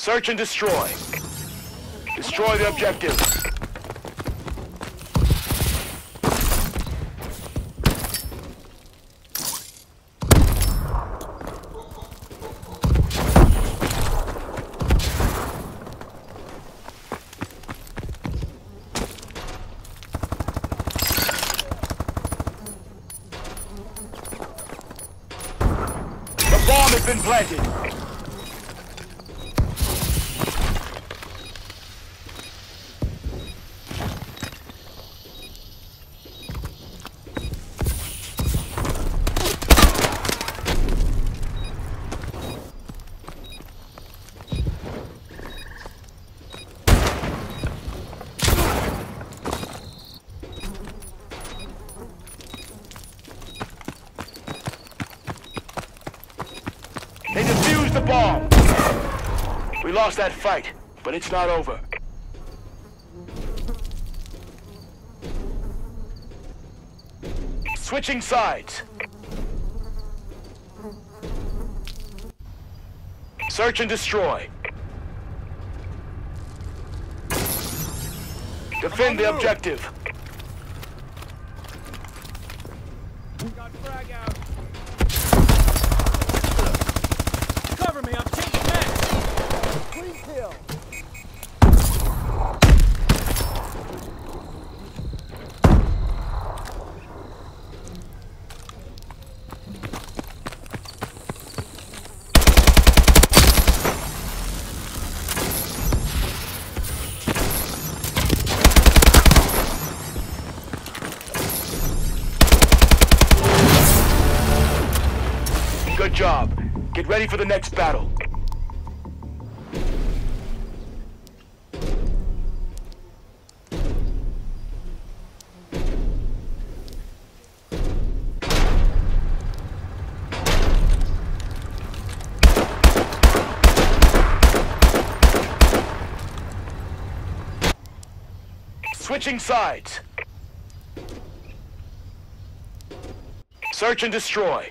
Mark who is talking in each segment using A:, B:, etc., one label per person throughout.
A: Search and destroy. Destroy the objective. The bomb has been planted. Bomb. We lost that fight, but it's not over. Switching sides. Search and destroy. Defend the objective.
B: Me, I'm taking back.
C: Clean kill.
A: Get ready for the next battle. Switching sides. Search and destroy.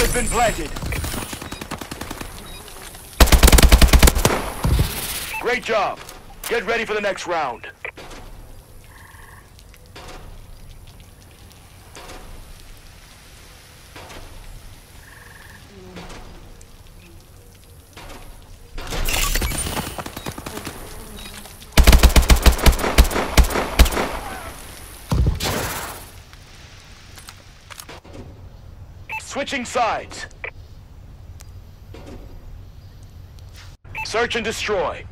A: has been planted. Great job. Get ready for the next round. Switching sides. Search and destroy.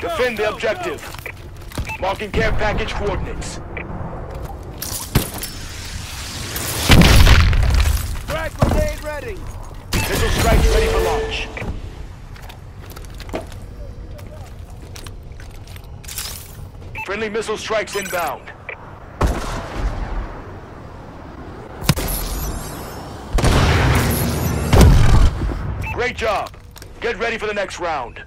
A: Defend the objective. Marking care package coordinates.
C: Frag grenade ready.
A: Missile strikes ready for launch. Friendly missile strikes inbound. Great job. Get ready for the next round.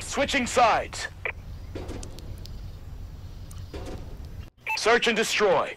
A: Switching sides. Search and destroy.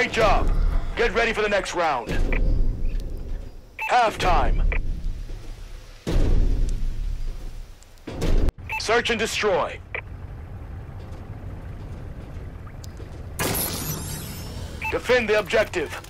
A: Great job. Get ready for the next round. Halftime. Search and destroy. Defend the objective.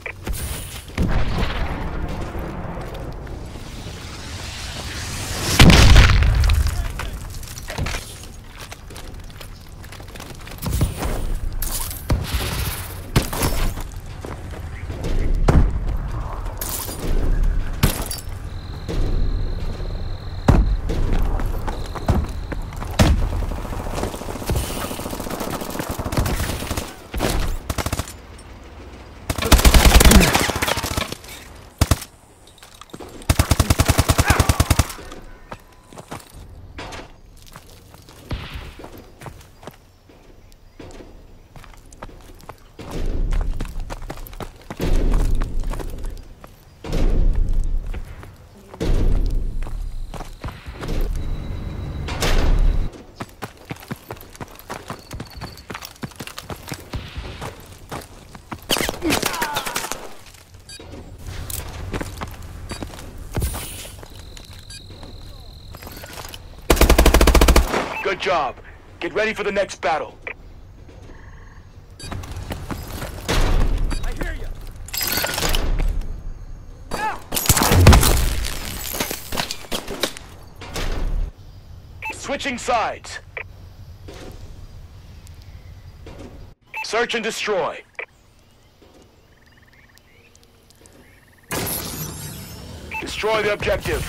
A: Job. Get ready for the next battle. Switching sides. Search and destroy. Destroy the objective.